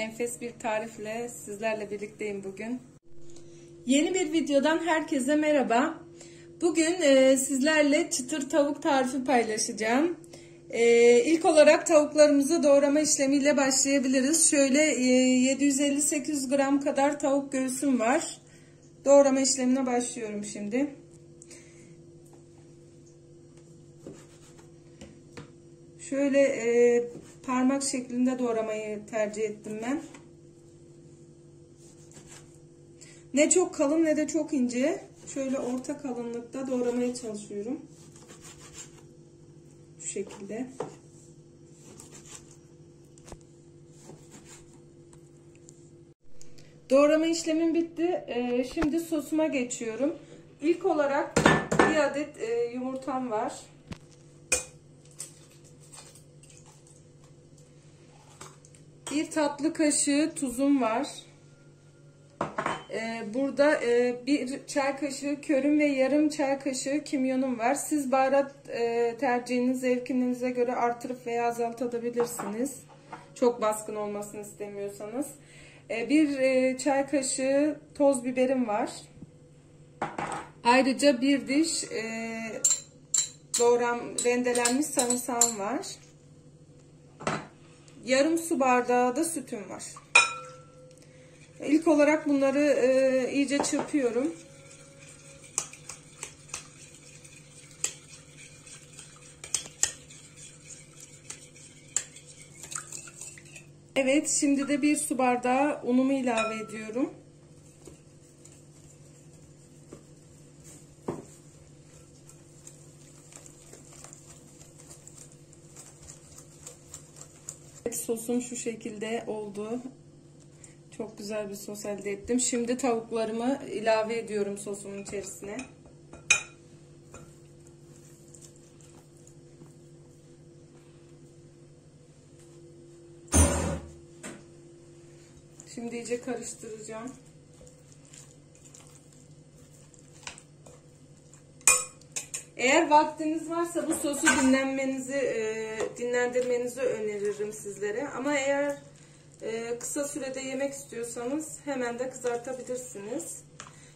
Enfes bir tarifle sizlerle birlikteyim bugün. Yeni bir videodan herkese merhaba. Bugün e, sizlerle çıtır tavuk tarifi paylaşacağım. E, ilk olarak tavuklarımızı doğrama işlemiyle başlayabiliriz. Şöyle e, 750-800 gram kadar tavuk göğsüm var. Doğrama işlemine başlıyorum şimdi. Şöyle e, parmak şeklinde doğramayı tercih ettim ben. Ne çok kalın ne de çok ince. Şöyle orta kalınlıkta doğramaya çalışıyorum. Şu şekilde. Doğrama işlemim bitti. Ee, şimdi sosuma geçiyorum. İlk olarak bir adet e, yumurtam var. Bir tatlı kaşığı tuzum var. Ee, burada e, bir çay kaşığı körüm ve yarım çay kaşığı kimyonum var. Siz baharat e, tercihiniz, zevkinize göre artırıp veya azaltabilirsiniz. Çok baskın olmasını istemiyorsanız. E, bir e, çay kaşığı toz biberim var. Ayrıca bir diş e, doğram rendelenmiş sarımsağım var. Yarım su bardağı da sütüm var. İlk olarak bunları e, iyice çırpıyorum. Evet şimdi de bir su bardağı unumu ilave ediyorum. Sosum şu şekilde oldu. Çok güzel bir sos elde ettim. Şimdi tavuklarımı ilave ediyorum sosumun içerisine. Şimdi iyice karıştıracağım. Eğer vaktiniz varsa bu sosu dinlenmenizi, e, dinlendirmenizi öneririm sizlere. Ama eğer e, kısa sürede yemek istiyorsanız hemen de kızartabilirsiniz.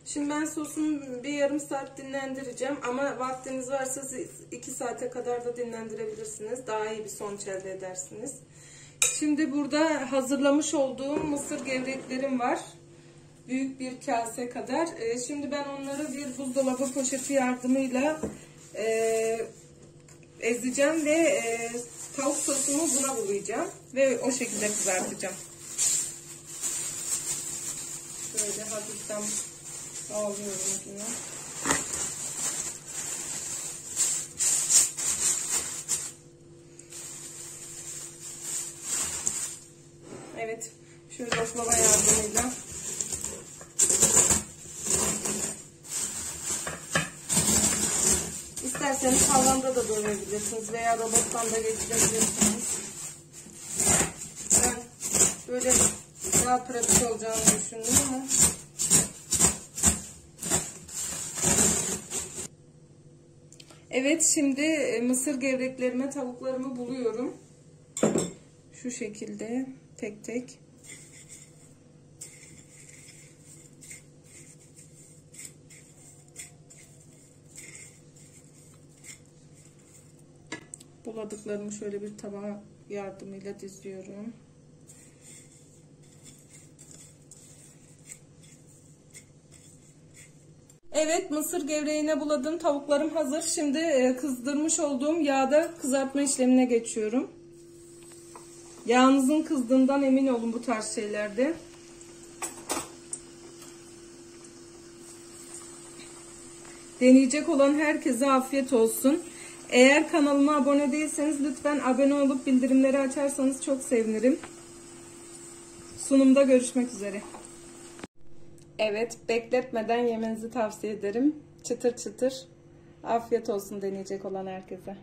Şimdi ben sosumu bir yarım saat dinlendireceğim. Ama vaktiniz varsa 2 saate kadar da dinlendirebilirsiniz. Daha iyi bir sonuç elde edersiniz. Şimdi burada hazırlamış olduğum mısır gevreklerim var. Büyük bir kase kadar. E, şimdi ben onları bir buzdolabı poşeti yardımıyla e, ezeceğim ve e, tavuk sosumu buna bulayacağım. Ve o şekilde kızartacağım. Böyle hafiften bağlıyorum yine. Evet. Şöyle oklava yardımıyla İsterseniz havlanda da dönebilirsiniz veya robottan da geçirebilirsiniz. Ben böyle daha pratik olacağını düşündüm ama Evet şimdi e, mısır gevreklerime tavuklarımı buluyorum. Şu şekilde tek tek. Buladıklarımı şöyle bir tabağa yardımıyla diziyorum. Evet mısır gevreğine buladım. Tavuklarım hazır. Şimdi e, kızdırmış olduğum yağda kızartma işlemine geçiyorum. Yağınızın kızdığından emin olun bu tarz şeylerde. Deneyecek olan herkese afiyet olsun. Eğer kanalıma abone değilseniz lütfen abone olup bildirimleri açarsanız çok sevinirim. Sunumda görüşmek üzere. Evet, bekletmeden yemenizi tavsiye ederim. Çıtır çıtır. Afiyet olsun deneyecek olan herkese.